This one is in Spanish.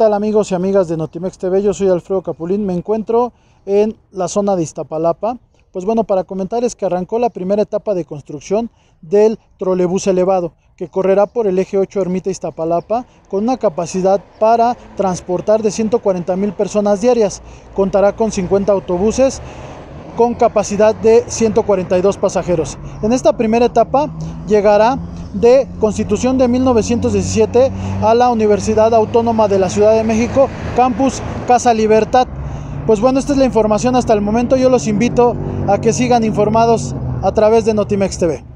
tal amigos y amigas de Notimex TV? Yo soy Alfredo Capulín, me encuentro en la zona de Iztapalapa. Pues bueno, para comentar que arrancó la primera etapa de construcción del trolebús elevado, que correrá por el eje 8 Ermita Iztapalapa con una capacidad para transportar de 140 mil personas diarias. Contará con 50 autobuses con capacidad de 142 pasajeros. En esta primera etapa llegará de Constitución de 1917 a la Universidad Autónoma de la Ciudad de México, Campus Casa Libertad. Pues bueno, esta es la información hasta el momento. Yo los invito a que sigan informados a través de Notimex TV.